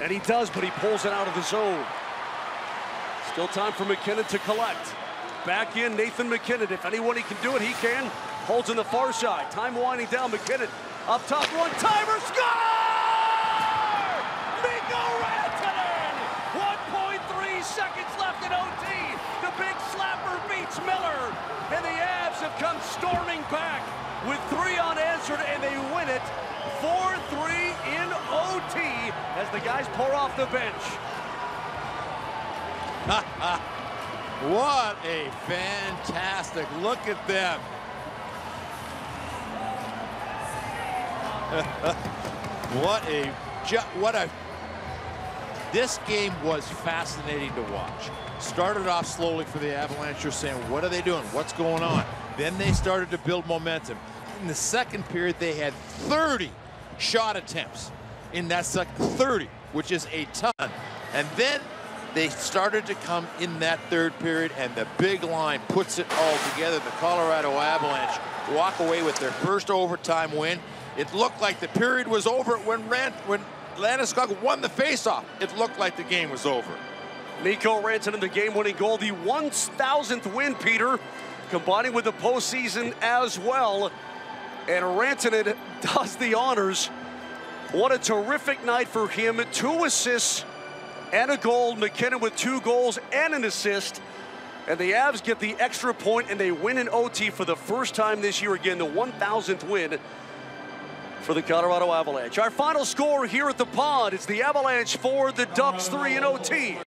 And he does, but he pulls it out of the zone. Still time for MacKinnon to collect. Back in, Nathan MacKinnon. If anyone he can do it, he can. Holds in the far side. Time winding down. MacKinnon up top. One timer. Score! Mikko Rantanen! 1.3 seconds left in OT. The big slapper beats Miller. And the Avs have come storming back with three unanswered, and they it 4-3 in OT as the guys pour off the bench. what a fantastic look at them. what a what a this game was fascinating to watch. Started off slowly for the Avalanche. Saying, what are they doing? What's going on? Then they started to build momentum. In the second period, they had 30 shot attempts in that second 30, which is a ton. And then they started to come in that third period, and the big line puts it all together. The Colorado Avalanche walk away with their first overtime win. It looked like the period was over when Rand, when Landeskog won the faceoff. It looked like the game was over. Mikko Rantanen, the game-winning goal, the 1,000th win, Peter, combining with the postseason as well. And Rantanen does the honors. What a terrific night for him. Two assists and a goal. MacKinnon with two goals and an assist. And the Avs get the extra point and they win in OT for the first time this year. Again, the 1,000th win for the Colorado Avalanche. Our final score here at the Pod is the Avalanche 4, the Ducks 3 in OT.